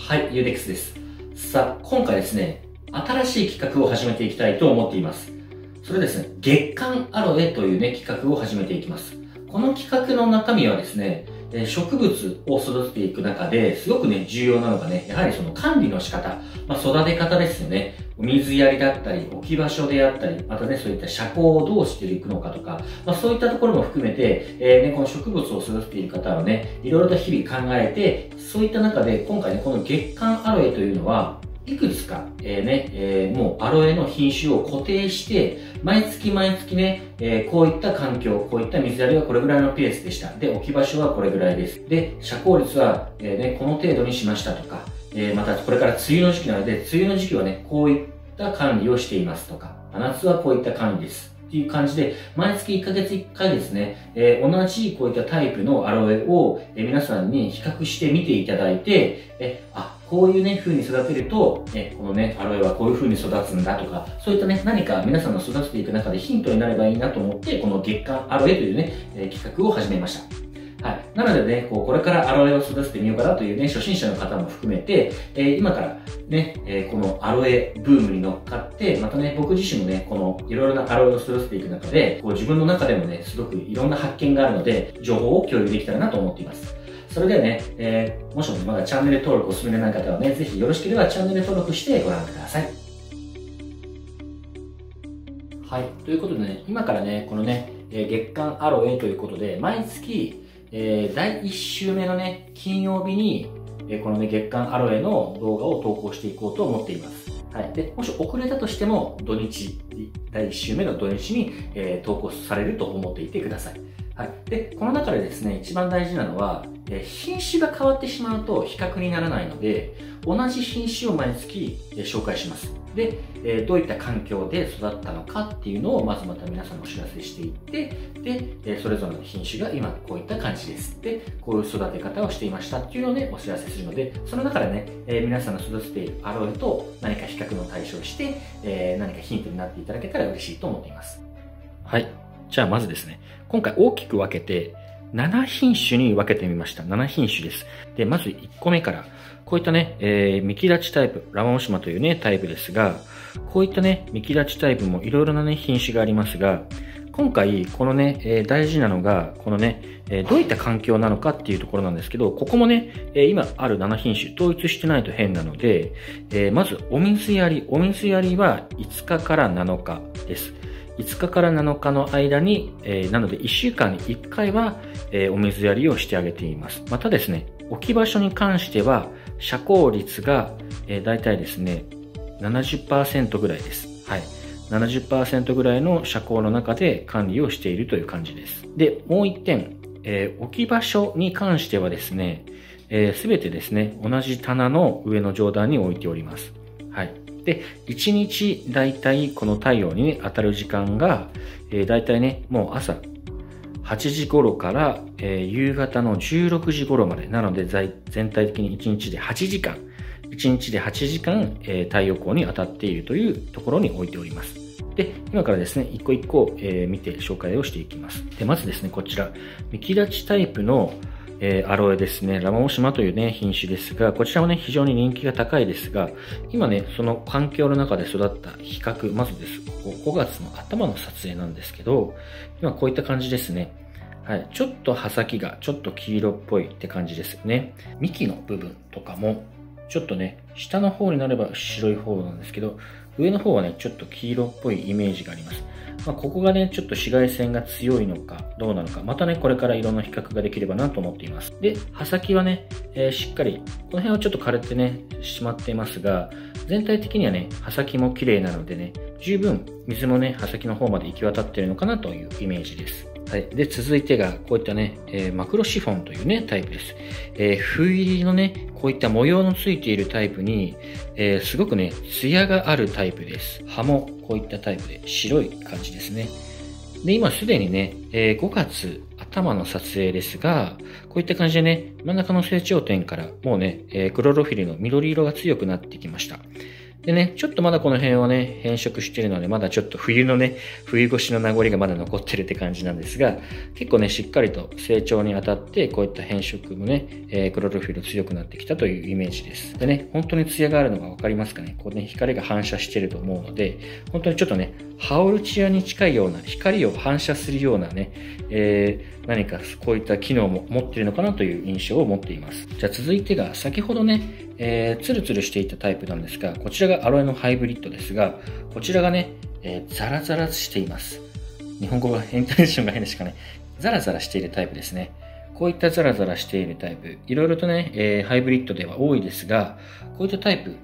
はい、ユーデックスです。さあ、今回ですね、新しい企画を始めていきたいと思っています。それですね、月刊アロエというね、企画を始めていきます。この企画の中身はですね、植物を育てていく中ですごくね、重要なのがね、やはりその管理の仕方、まあ、育て方ですよね。水やりだったり、置き場所であったり、またね、そういった遮光をどうしていくのかとか、まあ、そういったところも含めて、えー、ね、この植物を育てている方はね、いろいろと日々考えて、そういった中で今回ね、この月刊アロエというのは、いくつか、えー、ね、えー、もうアロエの品種を固定して、毎月毎月ね、えー、こういった環境、こういった水やりはこれぐらいのペースでした。で、置き場所はこれぐらいです。で、遮光率は、え、ね、この程度にしましたとか、えー、またこれから梅雨の時期なので、梅雨の時期はね、こういった管理をしていますとか、夏はこういった管理です。っていう感じで、毎月1ヶ月1回ですね、えー、同じこういったタイプのアロエを、えー、皆さんに比較してみていただいて、えあ、こういうね、風に育てると、ね、このね、アロエはこういう風に育つんだとか、そういったね、何か皆さんの育てていく中でヒントになればいいなと思って、この月間アロエというね、え、企画を始めました。なのでね、こう、これからアロエを育ててみようかなというね、初心者の方も含めて、えー、今からね、えー、このアロエブームに乗っかって、またね、僕自身もね、このいろいろなアロエを育てていく中で、こう自分の中でもね、すごくいろんな発見があるので、情報を共有できたらなと思っています。それではね、えー、もしもまだチャンネル登録お勧めでない方はね、ぜひよろしければチャンネル登録してご覧ください。はい。ということでね、今からね、このね、月間アロエということで、毎月、えー、第1週目のね、金曜日に、えー、このね、月間アロエの動画を投稿していこうと思っています。はい。で、もし遅れたとしても、土日、第1週目の土日に、えー、投稿されると思っていてください。はい。で、この中でですね、一番大事なのは、え品種が変わってしまうと比較にならないので、同じ品種を毎月、え紹介します。で、えどういった環境で育ったのかっていうのをまずまた皆さんにお知らせしていって、で、えそれぞれの品種が今こういった感じです。で、こういう育て方をしていましたっていうのをね、お知らせするので、その中でね、え皆さんの育てているアロエと何か比較の対象して、え何かヒントになっていただけたら嬉しいと思っています。はい。じゃあまずですね、今回大きく分けて、7品種に分けてみました。7品種です。で、まず1個目から、こういったね、えー、ミキラチタイプ、ラマオシマというね、タイプですが、こういったね、ミキラチタイプもいろいろなね、品種がありますが、今回、このね、えー、大事なのが、このね、えー、どういった環境なのかっていうところなんですけど、ここもね、えー、今ある7品種、統一してないと変なので、えまず、お水やり。お水やりは5日から7日です。5日から7日の間に、えー、なので1週間に1回は、えー、お水やりをしてあげています。またですね、置き場所に関しては、遮光率が、えー、大体ですね、70%ぐらいです。はい。70%ぐらいの遮光の中で管理をしているという感じです。で、もう1点、えー、置き場所に関してはですね、す、えー、べ、てですね、同じ棚の上の上段に置いております。で、1日だいたいこの太陽に、当たる時間が、えー、だいたいね、もう朝8時頃から、えー、夕方の16時頃まで。なので、全体的に1日で8時間、1日で8時間、えー、太陽光に当たっているというところに置いております。で、今からですね、一個一個、えー、見て紹介をしていきます。で、まずですね、こちら、見木立ちタイプの、えー、アロエですね。ラマオシマというね、品種ですが、こちらもね、非常に人気が高いですが、今ね、その環境の中で育った比較、まずです。5月の頭の撮影なんですけど、今こういった感じですね。はい。ちょっと葉先がちょっと黄色っぽいって感じですよね。幹の部分とかも、ちょっとね、下の方になれば白い方なんですけど、上の方はね、ちょっと黄色っぽいイメージがあります。まあ、ここがね、ちょっと紫外線が強いのか、どうなのか、またね、これからいろんな比較ができればなと思っています。で、葉先はね、えー、しっかり、この辺はちょっと枯れてね、しまっていますが、全体的にはね、葉先も綺麗なのでね、十分水もね、葉先の方まで行き渡っているのかなというイメージです。はい。で、続いてが、こういったね、えー、マクロシフォンというね、タイプです。えー、風入りのね、こういった模様のついているタイプに、えー、すごくね、艶があるタイプです。葉もこういったタイプで白い感じですね。で、今すでにね、え、5月頭の撮影ですが、こういった感じでね、真ん中の成長点からもうね、え、クロロフィルの緑色が強くなってきました。でね、ちょっとまだこの辺はね、変色してるので、まだちょっと冬のね、冬越しの名残がまだ残ってるって感じなんですが、結構ね、しっかりと成長にあたって、こういった変色もね、えー、クロロフィル強くなってきたというイメージです。でね、本当に艶があるのがわかりますかね？こうね、光が反射してると思うので、本当にちょっとね、ハオルチアに近いような、光を反射するようなね、えー、何かこういった機能も持っているのかなという印象を持っています。じゃあ続いてが、先ほどね、えー、ツルツルしていたタイプなんですが、こちらがアロエのハイブリッドですが、こちらがね、えー、ザラザラしています。日本語が、インションが変ですかね。ザラザラしているタイプですね。こういったザラザラしているタイプ、いろいろとね、えー、ハイブリッドでは多いですが、こういったタイプ、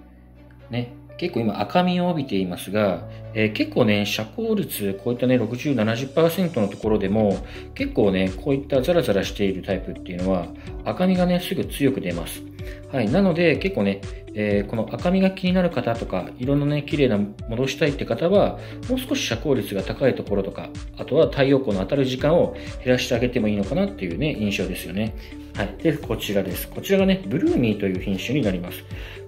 ね、結構今赤みを帯びていますが、えー、結構ね、遮光率、こういったね、60、70%のところでも、結構ね、こういったザラザラしているタイプっていうのは、赤みがね、すぐ強く出ます。はい。なので、結構ね、えー、この赤みが気になる方とか、色のね、綺麗な戻したいって方は、もう少し遮光率が高いところとか、あとは太陽光の当たる時間を減らしてあげてもいいのかなっていうね、印象ですよね。はい。で、こちらです。こちらがね、ブルーミーという品種になります。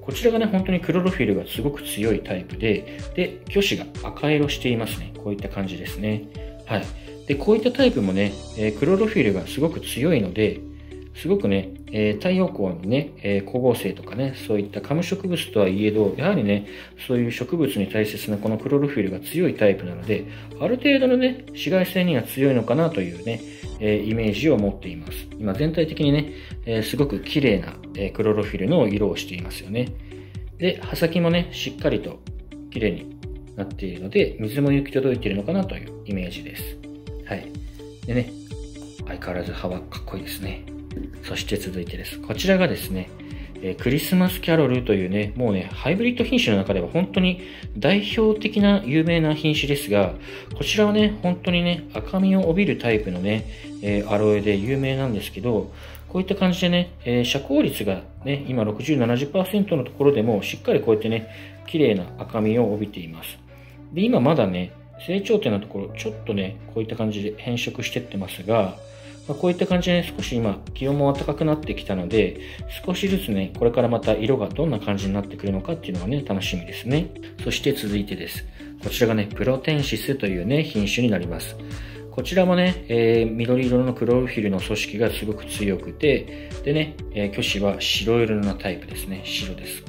こちらがね、本当にクロロフィルがすごく強いタイプで、で、虚子が赤色していますね。こういった感じですね。はい。で、こういったタイプもね、えー、クロロフィルがすごく強いので、すごくね、えー、太陽光にね、えー、光合成とかね、そういったカム植物とはいえど、やはりね、そういう植物に大切なこのクロロフィルが強いタイプなので、ある程度のね、紫外線には強いのかなというね、えー、イメージを持っています。今全体的にね、えすごく綺麗な、えクロロフィルの色をしていますよね。で、葉先もね、しっかりと綺麗になっているので、水も行き届いているのかなというイメージです。はい。でね、相変わらず葉はかっこいいですね。そして続いてです。こちらがですね、えクリスマスキャロルというね、もうね、ハイブリッド品種の中では本当に代表的な有名な品種ですが、こちらはね、本当にね、赤みを帯びるタイプのね、えー、アロエで有名なんですけど、こういった感じでね、えー、遮光率がね、今60、70%のところでもしっかりこうやってね、綺麗な赤みを帯びています。で、今まだね、成長点のところ、ちょっとね、こういった感じで変色してってますが、まあ、こういった感じで、ね、少し今気温も暖かくなってきたので、少しずつね、これからまた色がどんな感じになってくるのかっていうのがね、楽しみですね。そして続いてです。こちらがね、プロテンシスというね、品種になります。こちらもね、えー、緑色のクロロフィルの組織がすごく強くて、でね、えー、挙手は白色のタイプですね。白です。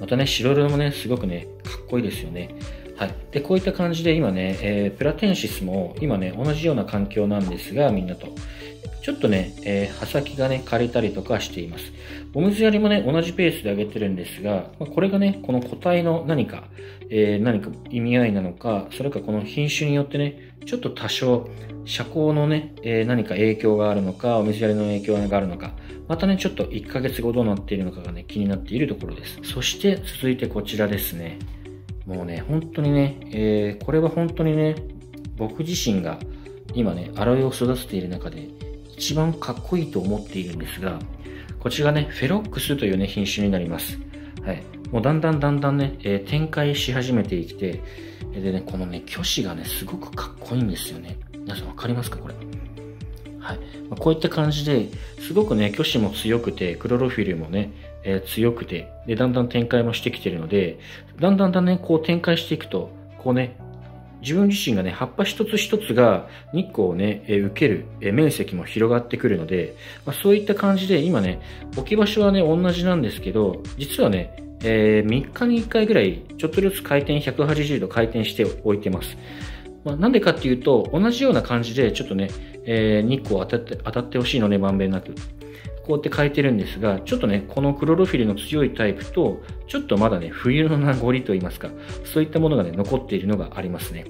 またね、白色もね、すごくね、かっこいいですよね。はい。で、こういった感じで今ね、えー、プラテンシスも今ね、同じような環境なんですが、みんなと。ちょっとね、えー、葉先がね、枯れたりとかしています。お水やりもね、同じペースで上げてるんですが、まあ、これがね、この個体の何か、えー、何か意味合いなのか、それかこの品種によってね、ちょっと多少、遮光のね、えー、何か影響があるのか、お水やりの影響があるのか、またね、ちょっと1ヶ月後どうなっているのかがね、気になっているところです。そして続いてこちらですね。もうね、本当にね、えー、これは本当にね、僕自身が今ね、アロエを育てている中で一番かっこいいと思っているんですが、こちらがね、フェロックスというね、品種になります。はい。もうだんだんだんだんね、えー、展開し始めてきて、でね、このね、挙手がね、すごくかっこいいんですよね。皆さんわかりますかこれ。こういった感じで、すごくね、挙手も強くて、クロロフィルもね、えー、強くて、で、だんだん展開もしてきてるので、だんだんだんね、こう展開していくと、こうね、自分自身がね、葉っぱ一つ一つが日光をね、え受ける、え面積も広がってくるので、まあ、そういった感じで今ね、置き場所はね、同じなんですけど、実はね、えー、3日に1回ぐらい、ちょっとずつ回転180度回転しておいてます。まあ、なんでかっていうと、同じような感じで、ちょっとね、えー、日光当たって、当たってほしいのね、まんべんなく。こうやって変えてるんですが、ちょっとね、このクロロフィルの強いタイプと、ちょっとまだね、冬の名残と言いますか、そういったものがね、残っているのがありますね。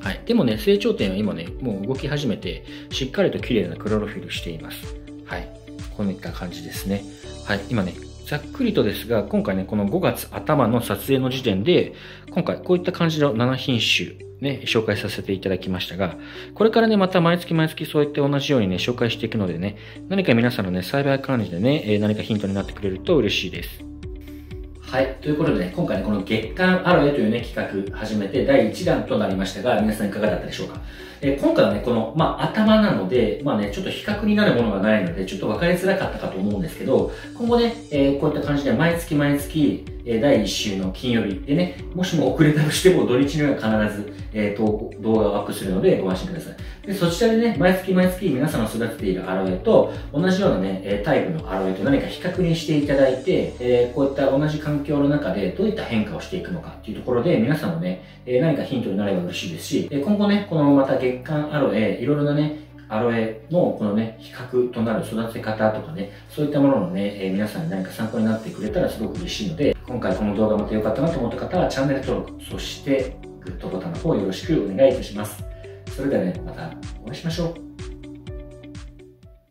はい。でもね、成長点は今ね、もう動き始めて、しっかりと綺麗なクロロフィルしています。はい。こういった感じですね。はい。今ね、ざっくりとですが、今回ね、この5月頭の撮影の時点で、今回こういった感じの7品種、ね、紹介させていただきましたが、これからね、また毎月毎月そうやって同じようにね、紹介していくのでね、何か皆さんのね、栽培管理でね、え何かヒントになってくれると嬉しいです。はい。ということでね、今回ね、この月間アロエというね、企画始めて第1弾となりましたが、皆さんいかがだったでしょうか？え今回はね、この、まあ、頭なので、まあね、ちょっと比較になるものがないので、ちょっと分かりづらかったかと思うんですけど、今後ね、えー、こういった感じで毎月毎月、え第1週の金曜日でね、もしも遅れたとしても土日には必ず、えー、動画をアップするのでご安心ください。で、そちらでね、毎月毎月皆さんの育てているアロエと同じようなね、タイプのアロエと何か比較にしていただいて、えー、こういった同じ環境の中でどういった変化をしていくのかっていうところで皆さんもね、え何かヒントになれば嬉しいですし、今後ね、このまた月間アロエ、いろいろなね、アロエのこのね、比較となる育て方とかね、そういったもののね、えー、皆さんに何か参考になってくれたらすごく嬉しいので、今回この動画また良かったなと思った方はチャンネル登録、そしてグッドボタンの方よろしくお願いいたします。それではね、またお会いしましょう。